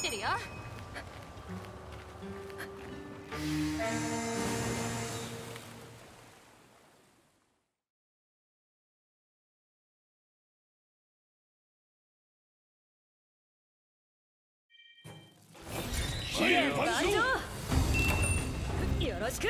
ってるよ。よろしく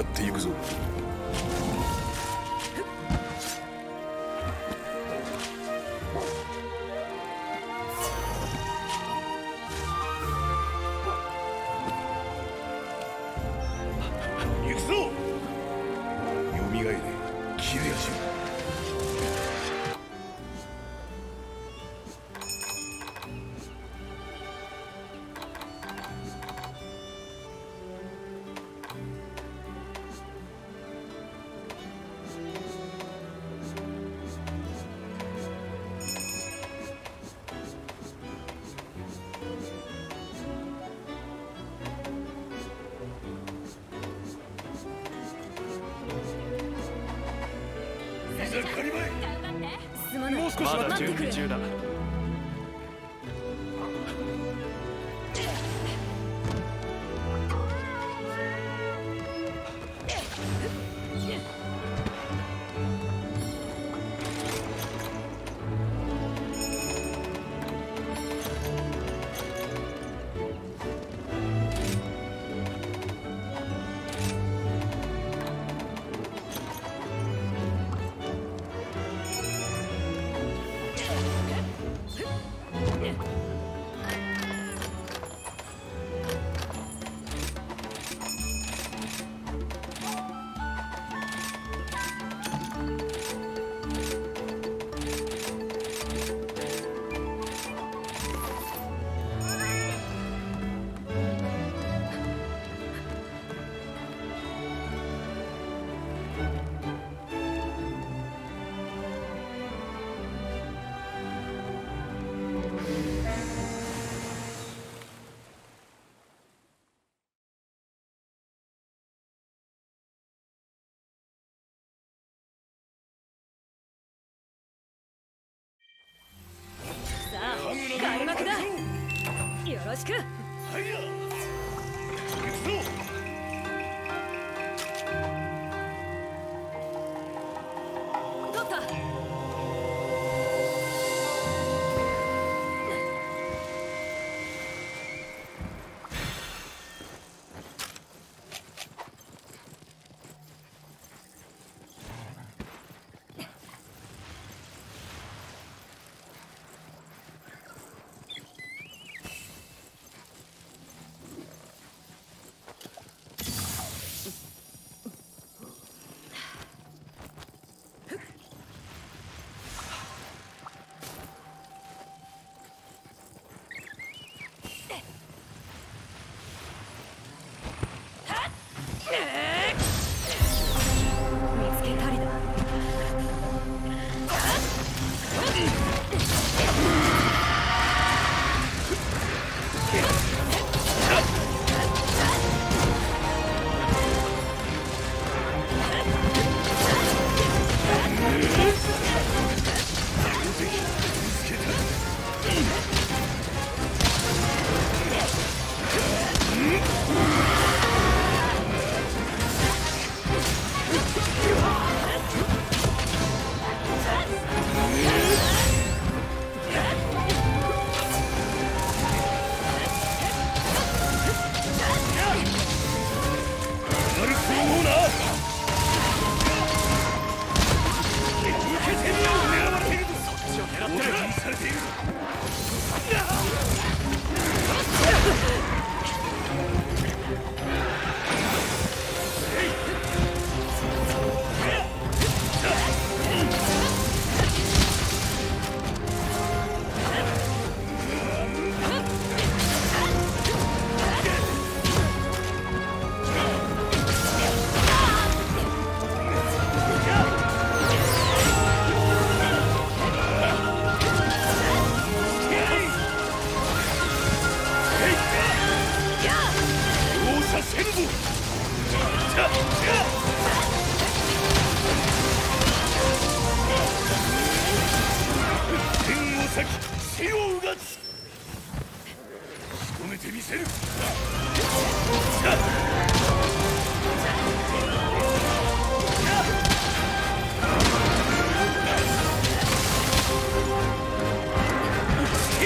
っていくぞ。しく。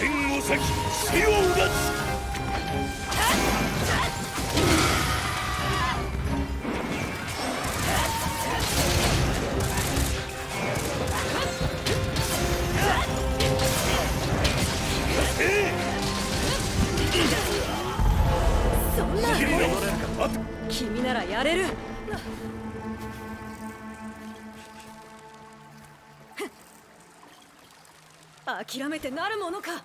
天を裂き死をつ君ならやれる。諦めてなるものか。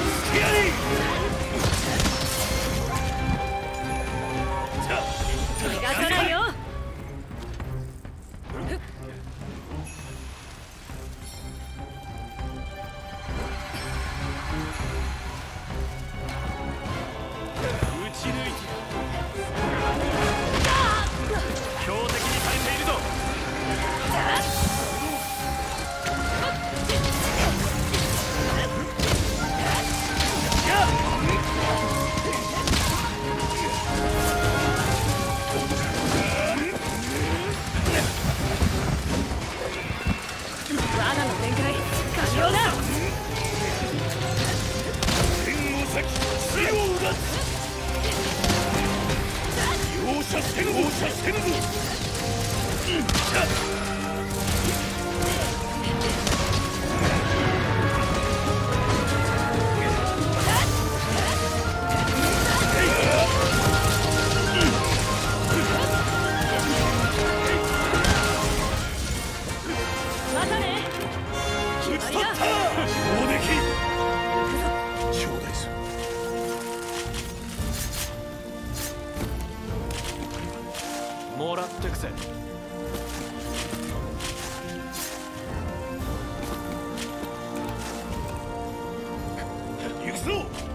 Skinny! 食。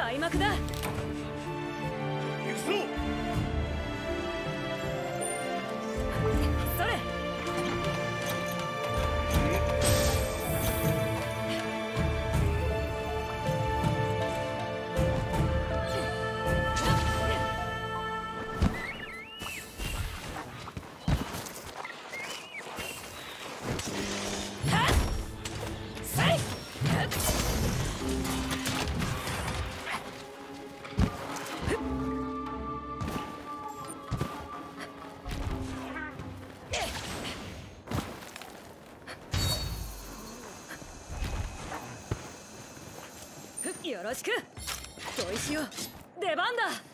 開幕だ。よろしくしよう。出番だ。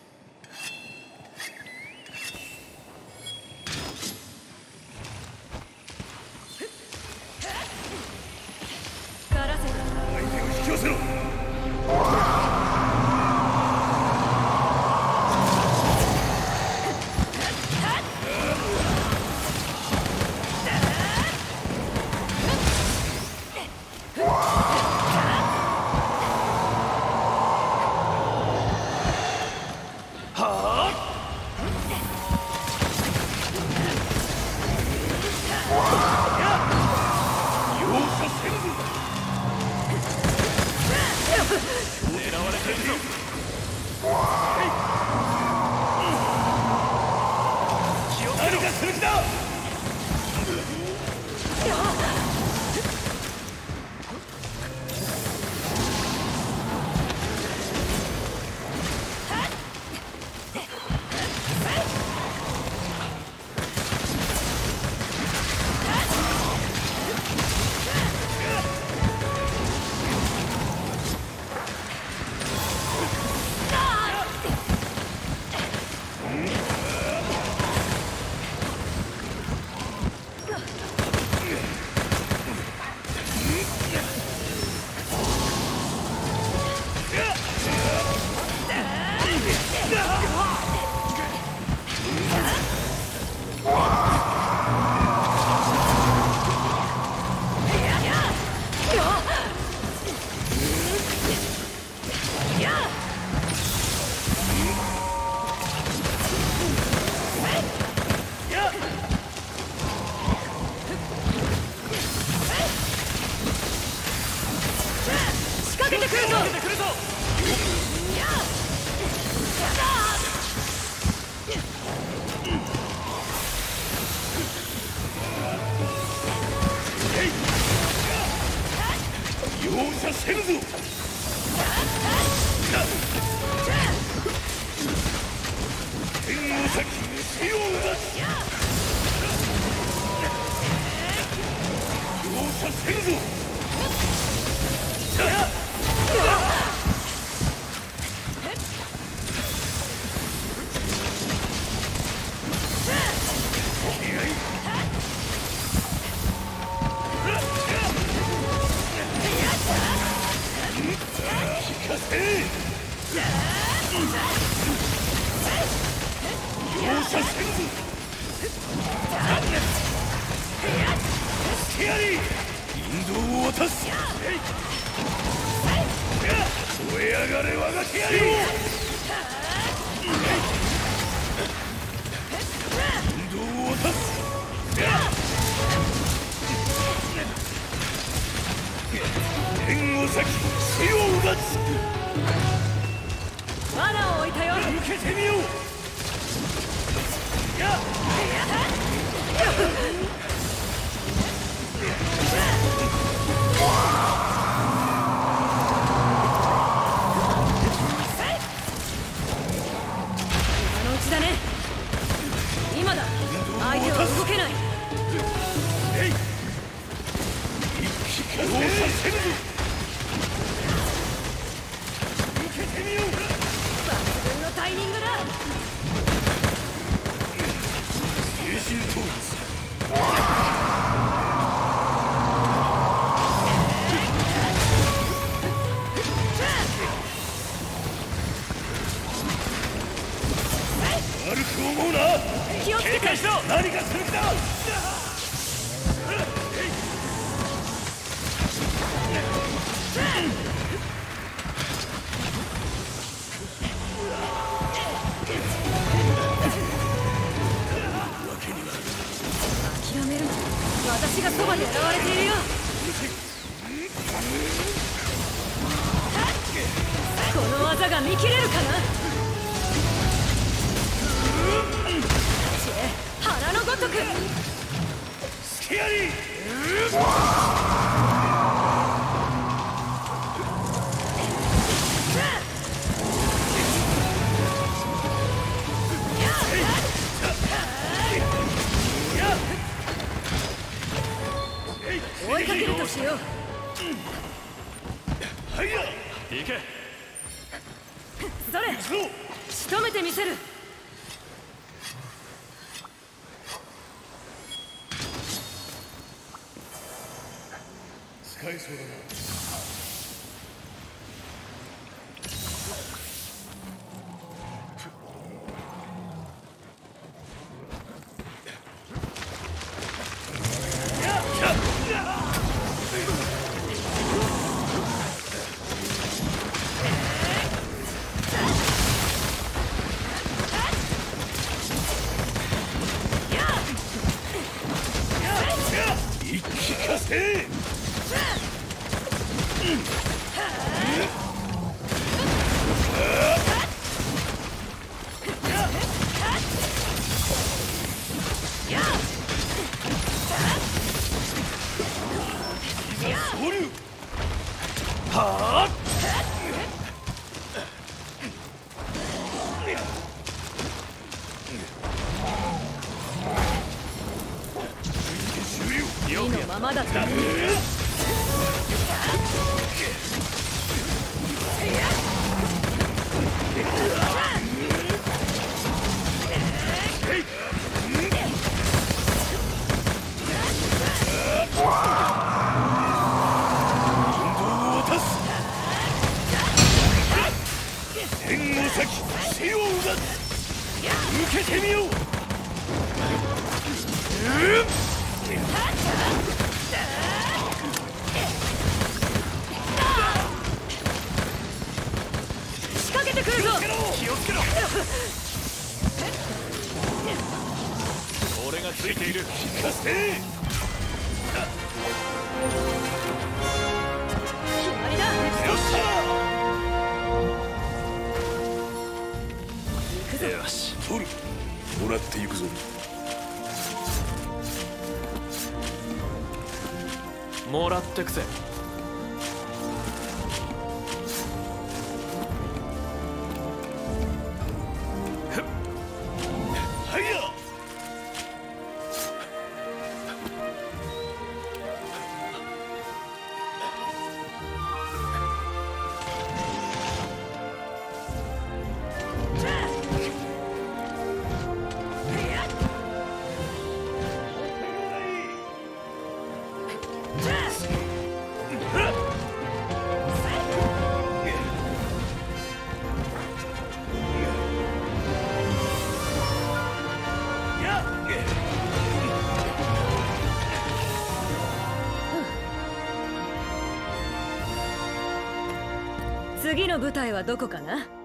何かする気だの先う ん気をつけろ。俺がついている。しよし取るもらっていくぞもらってくぜ。次の舞台はどこかな？